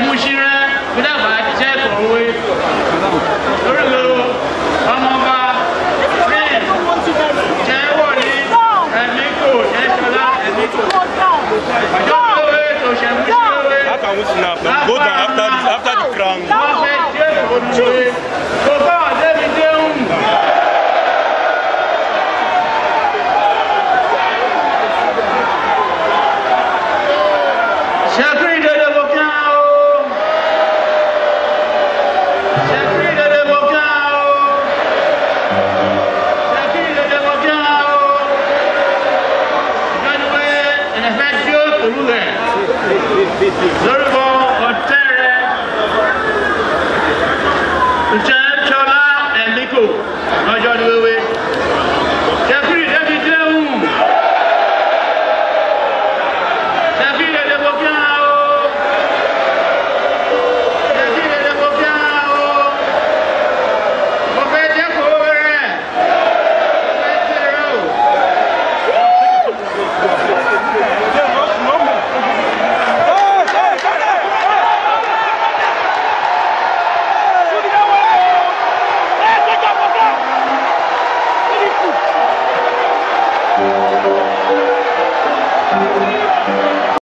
mushira kudaba jẹ́ kọ̀wé Shall we do No, yo